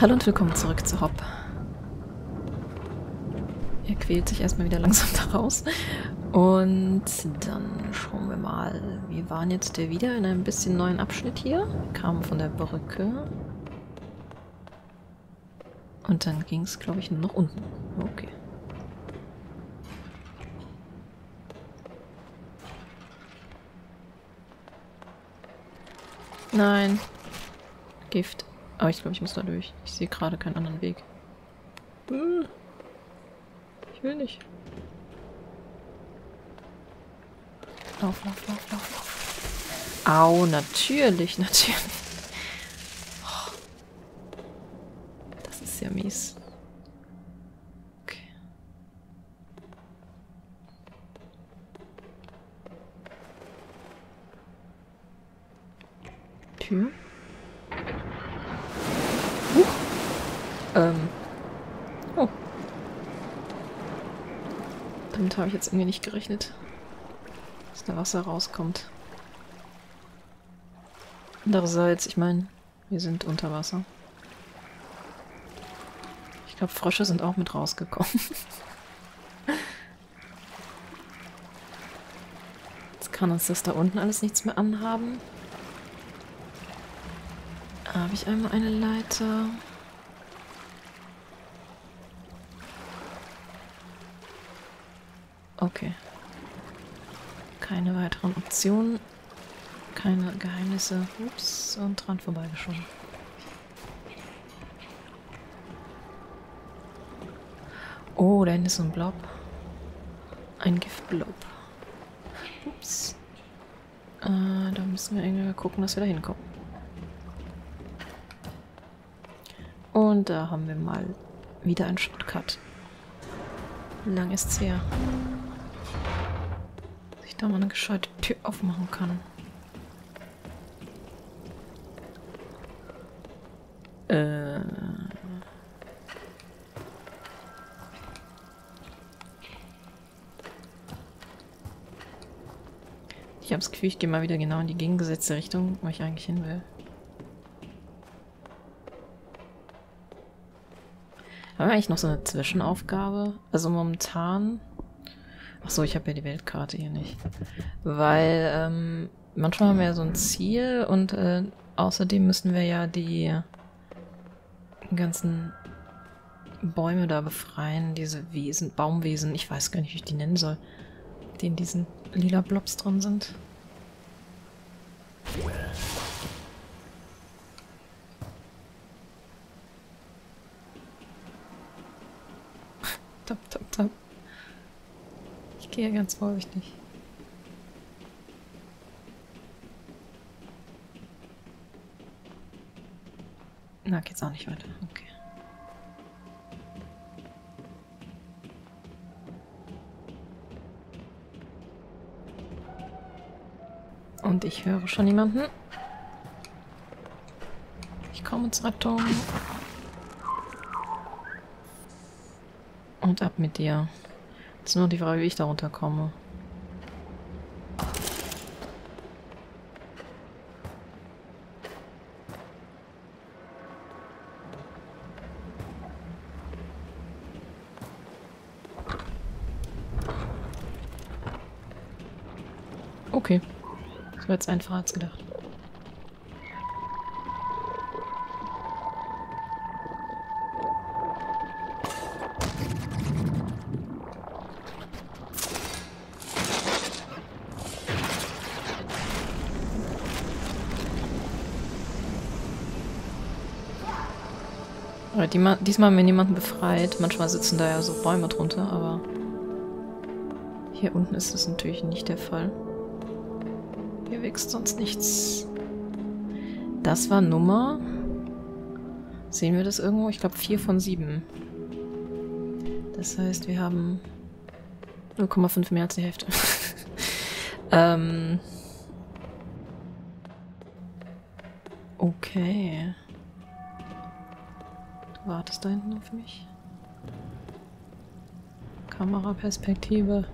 Hallo und willkommen zurück zu Hop. Er quält sich erstmal wieder langsam da raus. Und dann schauen wir mal. Wir waren jetzt wieder in einem bisschen neuen Abschnitt hier. Kamen von der Brücke. Und dann ging es, glaube ich, nur nach unten. Okay. Nein. Gift. Aber ich glaube, ich muss da durch. Ich sehe gerade keinen anderen Weg. Ich will nicht. Lauf, lauf, lauf, lauf, lauf. Au, natürlich, natürlich. Das ist ja mies. Okay. Tür? Ähm. Oh. Damit habe ich jetzt irgendwie nicht gerechnet. Dass da Wasser rauskommt. Andererseits, ich meine, wir sind unter Wasser. Ich glaube, Frösche sind auch mit rausgekommen. Jetzt kann uns das da unten alles nichts mehr anhaben. Habe ich einmal eine Leiter? Okay. Keine weiteren Optionen. Keine Geheimnisse. Ups, und dran vorbeigeschoben. Oh, da hinten ist ein Blob. Ein Giftblob. Ups. Äh, da müssen wir irgendwie gucken, dass wir da hinkommen. Und da haben wir mal wieder einen Shortcut. Lang ist es her? Ich da mal eine gescheite Tür aufmachen kann. Äh. Ich habe das Gefühl, ich gehe mal wieder genau in die gegengesetzte Richtung, wo ich eigentlich hin will. Haben wir eigentlich noch so eine Zwischenaufgabe? Also momentan Achso, ich habe ja die Weltkarte hier nicht. Weil ähm, manchmal haben wir ja so ein Ziel und äh, außerdem müssen wir ja die ganzen Bäume da befreien, diese Wesen, Baumwesen, ich weiß gar nicht, wie ich die nennen soll, die in diesen lila Blobs drin sind. Gehe ganz vorsichtig. Na, geht's auch nicht weiter. Okay. Und ich höre schon jemanden. Ich komme zur Rettung. Und ab mit dir. Jetzt nur die Frage, wie ich da runterkomme. Okay. Das war jetzt einfacher als gedacht. Die, diesmal haben wir niemanden befreit. Manchmal sitzen da ja so Bäume drunter, aber hier unten ist das natürlich nicht der Fall. Hier wächst sonst nichts. Das war Nummer... Sehen wir das irgendwo? Ich glaube 4 von 7. Das heißt, wir haben 0,5 mehr als die Hälfte. ähm... Okay Wartest da hinten auf mich? Kameraperspektive.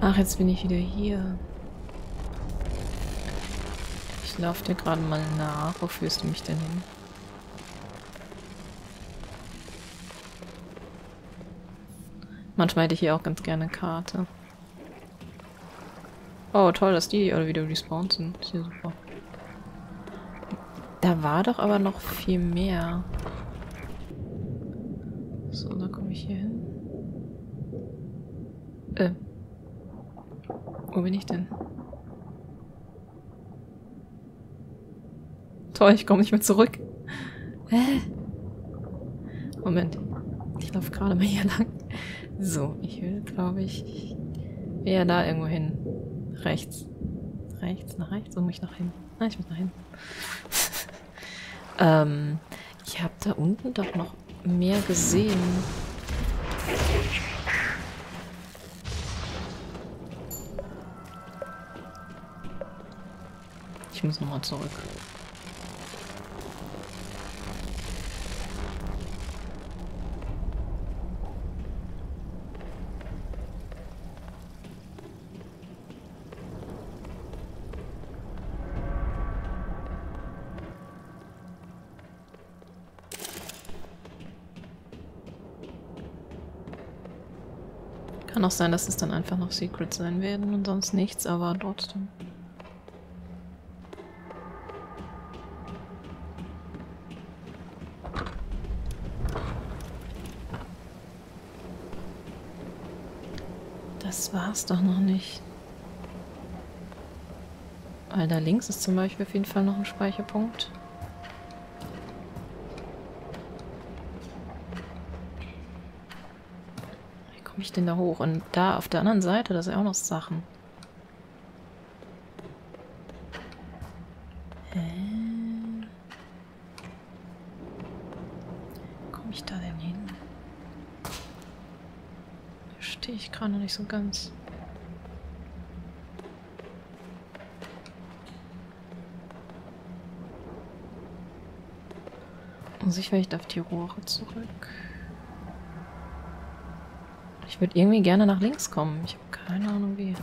Ach, jetzt bin ich wieder hier. Ich laufe dir gerade mal nach. Wo führst du mich denn hin? Manchmal hätte ich hier auch ganz gerne Karte. Oh, toll, dass die alle wieder respawned sind. Ist ja super. Da war doch aber noch viel mehr. So, da komme ich hier hin. Äh. Wo bin ich denn? Toll, ich komme nicht mehr zurück. Hä? Moment. Ich laufe gerade mal hier lang. So, ich will, glaube ich, eher da irgendwo hin. Rechts. Rechts, nach rechts? Wo muss ich nach hin? Ah, ich muss nach hin. Ähm, ich habe da unten doch noch mehr gesehen. Ich muss nochmal zurück. Kann auch sein, dass es dann einfach noch Secrets sein werden und sonst nichts, aber trotzdem. Das war's doch noch nicht. Weil da links ist zum Beispiel auf jeden Fall noch ein Speicherpunkt. Komme ich denn da hoch? Und da auf der anderen Seite, da sind auch noch Sachen. Hä? komme ich da denn hin? Verstehe ich gerade noch nicht so ganz. Muss ich vielleicht auf die Rohre zurück? Ich würde irgendwie gerne nach links kommen. Ich habe keine Ahnung wie.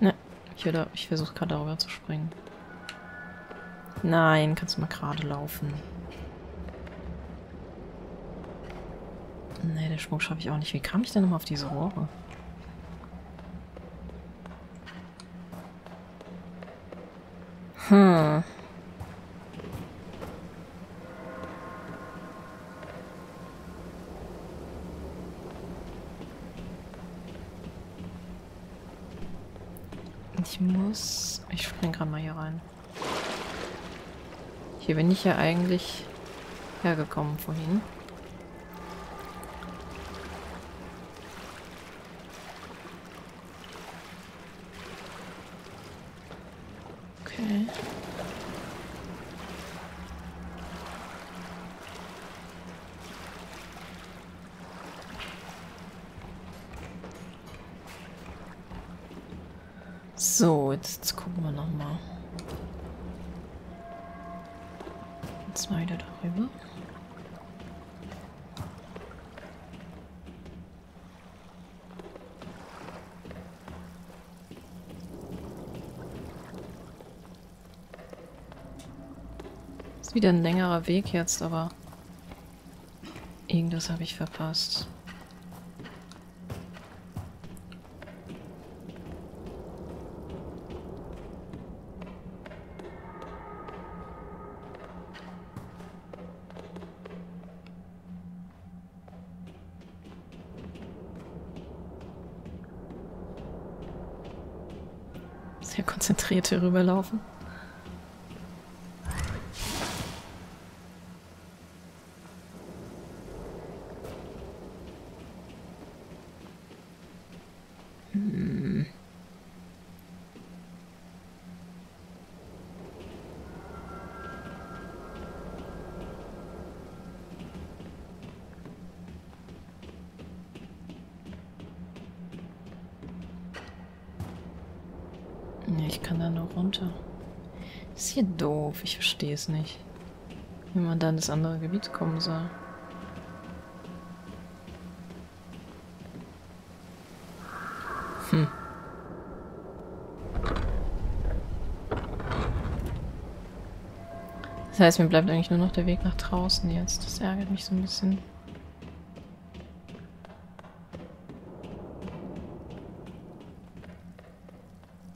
Ne, ich, ich versuche gerade darüber zu springen. Nein, kannst du mal gerade laufen. Ne, den Sprung schaffe ich auch nicht. Wie kam ich denn nochmal auf diese Rohre? Hm. Ich muss... Ich spring gerade mal hier rein. Hier bin ich ja eigentlich hergekommen vorhin. Okay. So, jetzt, gucken wir nochmal. Jetzt mal wieder darüber. Ist wieder ein längerer Weg jetzt, aber irgendwas habe ich verpasst. Sehr konzentriert hier rüberlaufen. Hm. Nee, ich kann da nur runter. Ist hier doof, ich verstehe es nicht. Wie man dann ins andere Gebiet kommen soll. Hm. Das heißt, mir bleibt eigentlich nur noch der Weg nach draußen jetzt. Das ärgert mich so ein bisschen.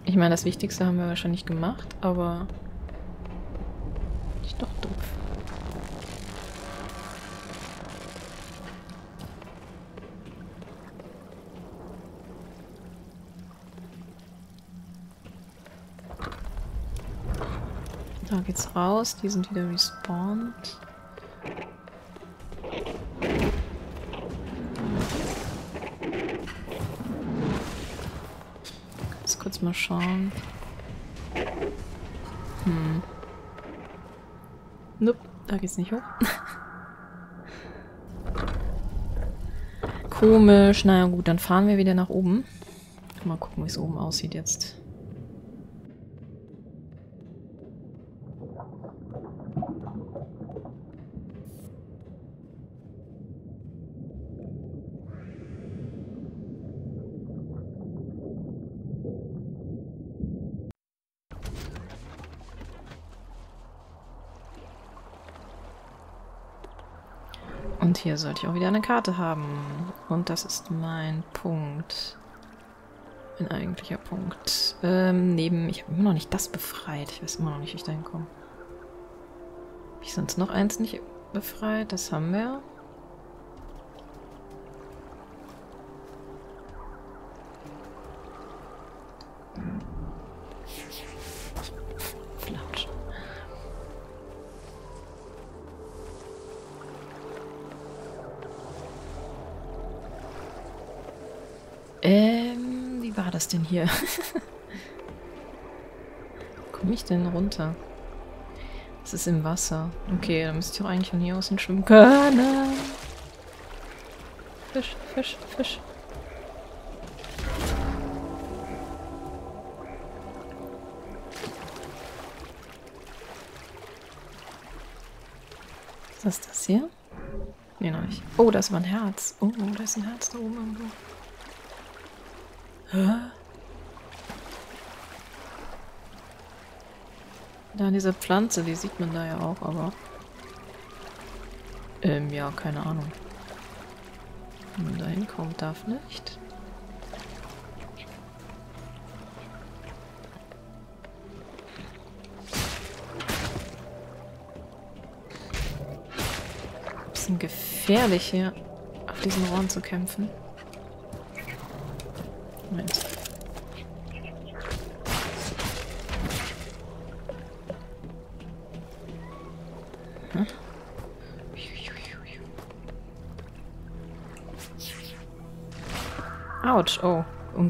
Ich meine, das Wichtigste haben wir wahrscheinlich gemacht, aber... geht's raus, die sind wieder respawned. Ganz kurz mal schauen. Hm. Nope, da geht's nicht hoch. Komisch. Naja gut, dann fahren wir wieder nach oben. Mal gucken, wie es oben aussieht jetzt. Hier sollte ich auch wieder eine Karte haben. Und das ist mein Punkt. Mein eigentlicher Punkt. Ähm, neben... Ich habe immer noch nicht das befreit. Ich weiß immer noch nicht, wie ich da hinkomme. Habe ich sonst noch eins nicht befreit? Das haben wir. Ähm, wie war das denn hier? Komme ich denn runter? Es ist im Wasser. Okay, dann müsste ich auch eigentlich von hier aus schwimmen können. Fisch, Fisch, Fisch. Was ist das hier? Nee, noch nicht. Oh, das war ein Herz. Oh, da ist ein Herz da oben irgendwo. Hä? Da diese Pflanze, die sieht man da ja auch, aber... Ähm, ja, keine Ahnung. Wenn man da hinkommt, darf nicht. Bisschen gefährlich hier auf diesen Rohren zu kämpfen.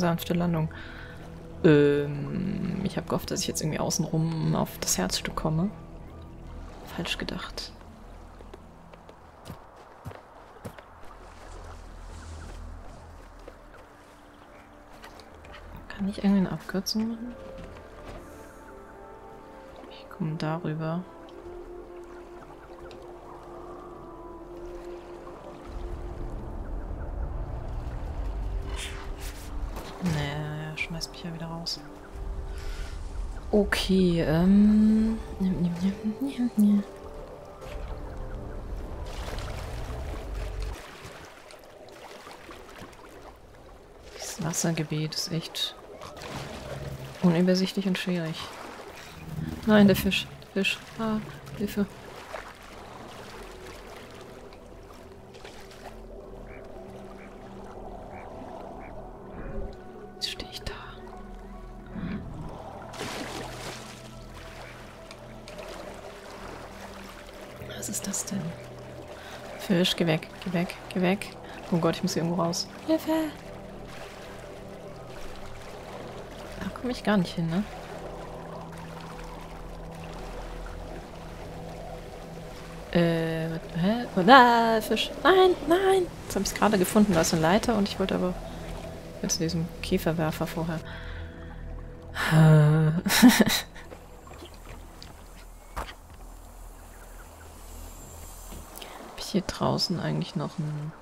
Unsanfte Landung. Ähm, ich habe gehofft, dass ich jetzt irgendwie außenrum auf das Herzstück komme. Falsch gedacht. Kann ich irgendwie eine Abkürzung machen? Ich komme darüber. Okay, ähm... Das Wassergebiet ist echt unübersichtlich und schwierig. Nein, der Fisch. Fisch. Ah, Hilfe. Was ist das denn? Fisch, geh weg, geh weg, geh weg. Oh Gott, ich muss hier irgendwo raus. Hilfe! Da komme ich gar nicht hin, ne? Äh, hä? Oh, ah, Fisch. Nein, nein! Jetzt habe ich es gerade gefunden. Da ist eine Leiter und ich wollte aber zu diesem Käferwerfer vorher. Habe ich hier draußen eigentlich noch einen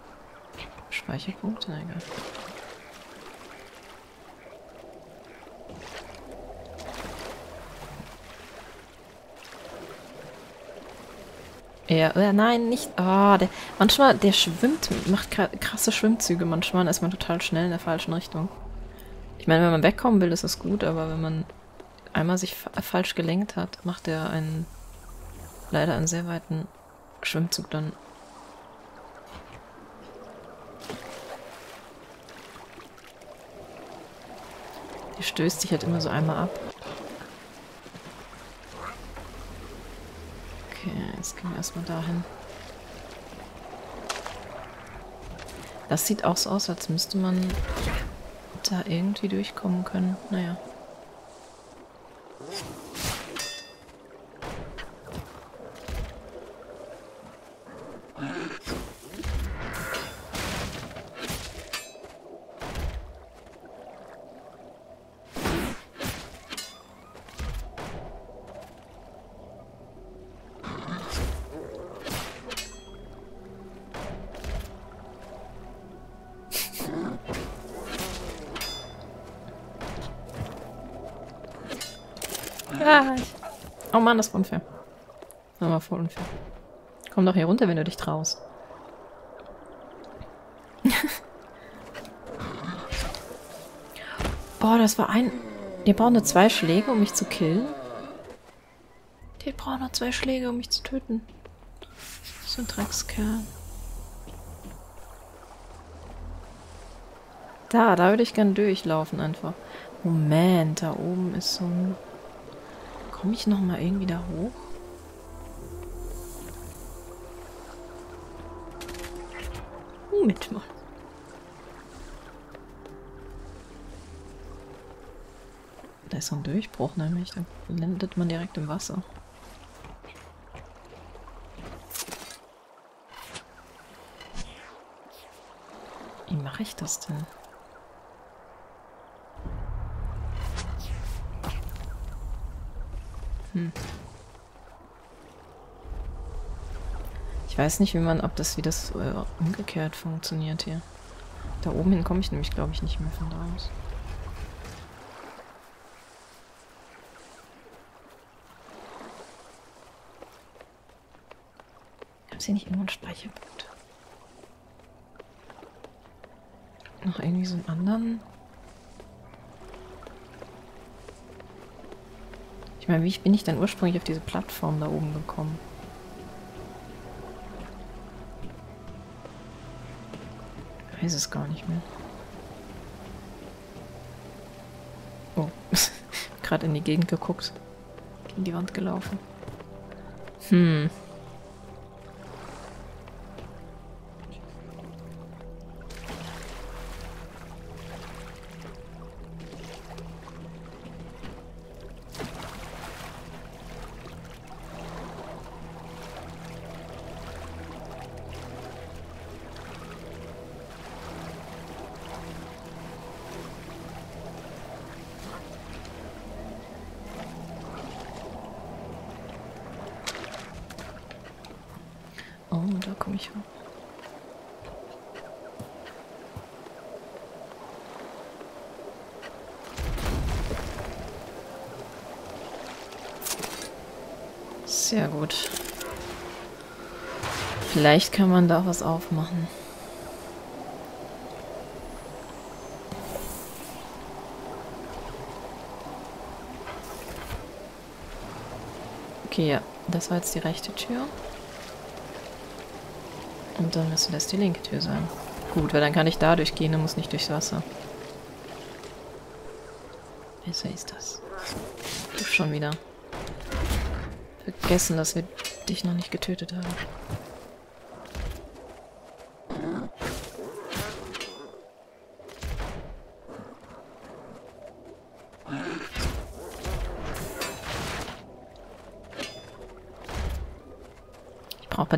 Speicherpunkt? Na egal. Ja, äh, nein, nicht. Oh, der, manchmal, der schwimmt, macht krasse Schwimmzüge. Manchmal ist man total schnell in der falschen Richtung. Ich meine, wenn man wegkommen will, ist das gut, aber wenn man einmal sich falsch gelenkt hat, macht er einen leider einen sehr weiten Schwimmzug dann. Die stößt sich halt immer so einmal ab. Okay, jetzt gehen wir erstmal dahin. Das sieht auch so aus, als müsste man da irgendwie durchkommen können. Naja. Ah, oh Mann, das war unfair. Das war voll unfair. Komm doch hier runter, wenn du dich traust. Boah, das war ein... Die brauchen nur zwei Schläge, um mich zu killen. Die brauchen nur zwei Schläge, um mich zu töten. So ein Dreckskerl. Da, da würde ich gern durchlaufen einfach. Moment, da oben ist so ein Komme ich noch mal irgendwie da hoch? Moment mal. Da ist so ein Durchbruch nämlich. Da landet man direkt im Wasser. Wie mache ich das denn? Hm. Ich weiß nicht, wie man, ob das wie das äh, umgekehrt funktioniert hier. Da oben hin komme ich nämlich, glaube ich, nicht mehr von da aus. Haben sie nicht irgendwo einen Speicherpunkt? Noch irgendwie so einen anderen meine, wie bin ich denn ursprünglich auf diese Plattform da oben gekommen? Ich weiß es gar nicht mehr. Oh, gerade in die Gegend geguckt. Gegen die Wand gelaufen. Hm. Komme ich hoch. Sehr gut. Vielleicht kann man da was aufmachen. Okay, ja. Das war jetzt die rechte Tür. Und dann müsste das die linke Tür sein. Gut, weil dann kann ich da durchgehen und muss nicht durchs Wasser. Besser ist das. Du schon wieder. Vergessen, dass wir dich noch nicht getötet haben.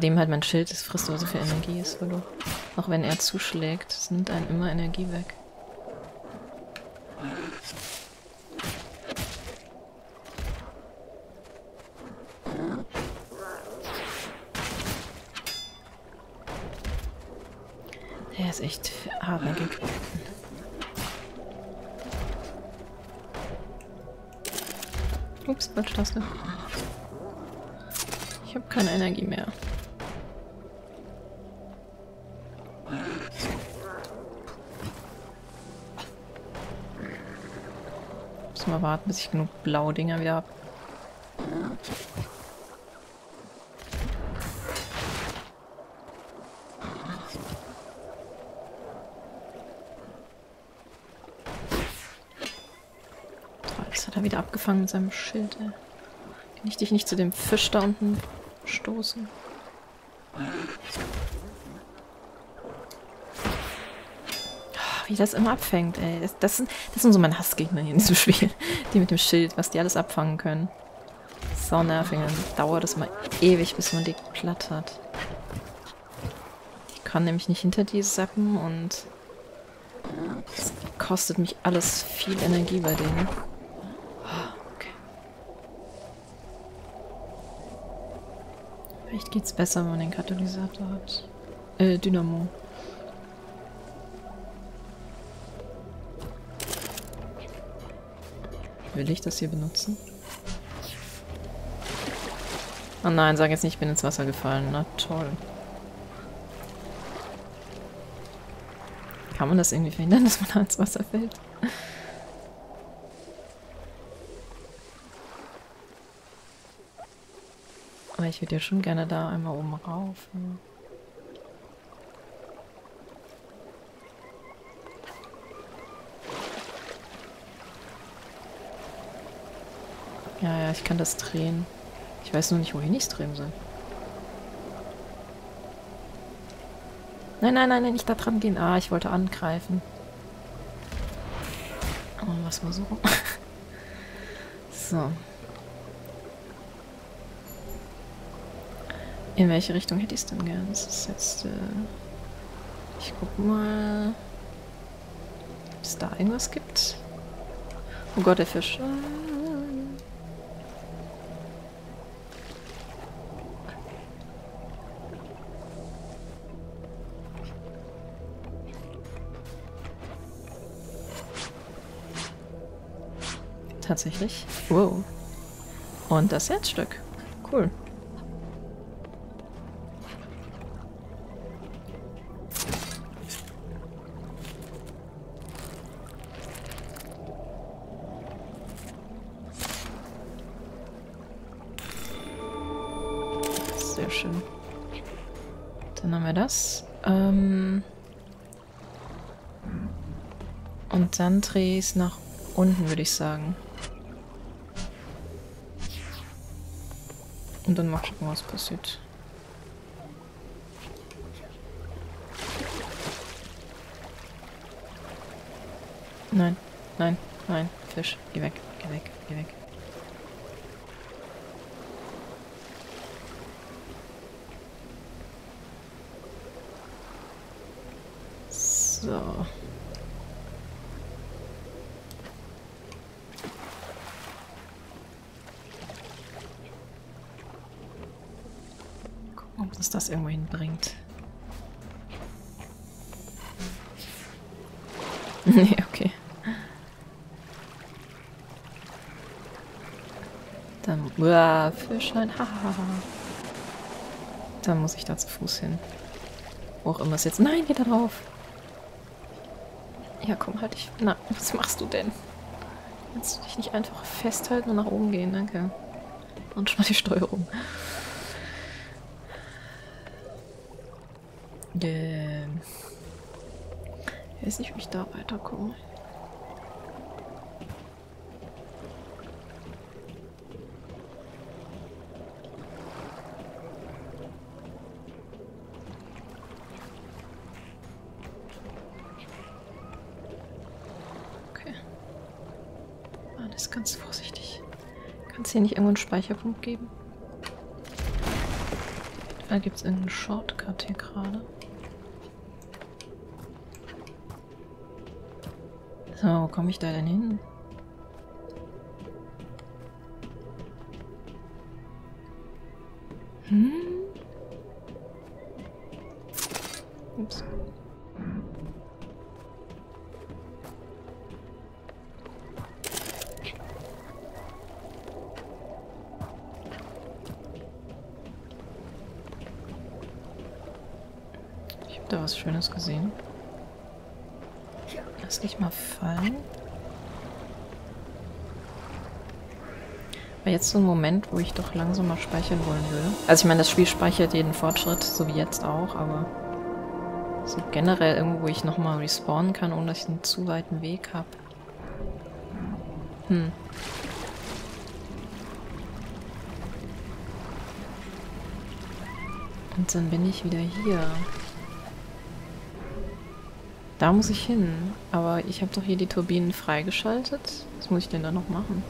Dem halt mein Schild, das frisst aber so viel Energie, ist Solo. Auch wenn er zuschlägt, es nimmt einen immer Energie weg. Der ist echt hartnäckig. Ups, falsche Taste. Ich habe keine Energie mehr. Muss mal warten, bis ich genug blaue Dinger wieder habe. Das hat er wieder abgefangen mit seinem Schild. Kann ich dich nicht zu dem Fisch da unten stoßen? Wie das immer abfängt, ey. Das, das, sind, das sind so meine Hassgegner hier in diesem Spiel. Die mit dem Schild, was die alles abfangen können. So nervig. Dann dauert es mal ewig, bis man die platt hat. Ich kann nämlich nicht hinter die sappen und es kostet mich alles viel Energie bei denen. Okay. Vielleicht geht's besser, wenn man den Katalysator hat. Äh, Dynamo. Will ich das hier benutzen? Oh nein, sag jetzt nicht, ich bin ins Wasser gefallen. Na toll. Kann man das irgendwie verhindern, dass man da ins Wasser fällt? Aber ich würde ja schon gerne da einmal oben rauf. Ja. Ja, ja, ich kann das drehen. Ich weiß nur nicht, wohin ich es drehen soll. Nein, nein, nein, nicht da dran gehen. Ah, ich wollte angreifen. Oh, was war so? so. In welche Richtung hätte ich es denn gern? Das ist jetzt... Äh ich guck mal... Ob es da irgendwas gibt. Oh Gott, der Fisch. Tatsächlich. Wow. Und das Herzstück. Cool. Sehr schön. Dann haben wir das. Ähm und dann drehe ich es nach unten, würde ich sagen. Und dann mal gucken, was passiert. Nein, nein, nein, Fisch, geh weg, geh weg, geh weg. So. ob uns das irgendwo hinbringt. nee, okay. Dann, uah, Fischlein, hahaha. Dann muss ich da zu Fuß hin. Wo auch immer es jetzt... Nein, geh da drauf! Ja, komm, halt dich... Na, was machst du denn? Kannst du dich nicht einfach festhalten und nach oben gehen? Danke. Und schon mal die Steuerung. Ähm. Ich weiß nicht, wie ich da weiterkomme. Okay. Alles ganz vorsichtig. Kann es hier nicht irgendwo einen Speicherpunkt geben? Da gibt es irgendeinen Shortcut hier gerade. So, wo komme ich da denn hin? Hm? Ups. Ich habe da was Schönes gesehen. Lass dich mal fallen. War jetzt so ein Moment, wo ich doch langsam mal speichern wollen würde. Also ich meine, das Spiel speichert jeden Fortschritt, so wie jetzt auch, aber so generell irgendwo, wo ich nochmal respawnen kann, ohne dass ich einen zu weiten Weg habe. Hm. Und dann bin ich wieder hier. Da muss ich hin. Aber ich habe doch hier die Turbinen freigeschaltet. Was muss ich denn da noch machen?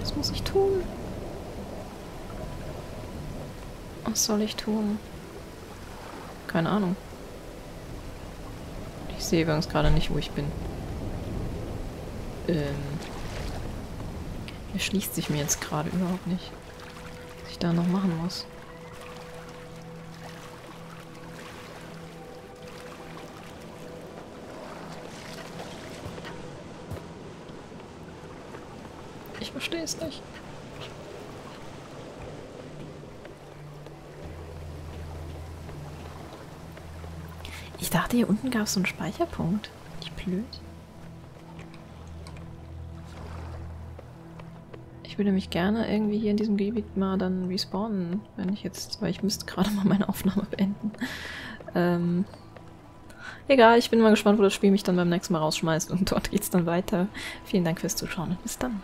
Was muss ich tun? Was soll ich tun? Keine Ahnung. Ich sehe übrigens gerade nicht, wo ich bin. Ähm. Erschließt sich mir jetzt gerade überhaupt nicht. Was ich da noch machen muss. Es nicht. Ich dachte, hier unten gab es so einen Speicherpunkt. Ich blöd. Ich würde mich gerne irgendwie hier in diesem Gebiet mal dann respawnen, wenn ich jetzt, weil ich müsste gerade mal meine Aufnahme beenden. Ähm, egal, ich bin mal gespannt, wo das Spiel mich dann beim nächsten Mal rausschmeißt und dort geht's dann weiter. Vielen Dank fürs Zuschauen und bis dann.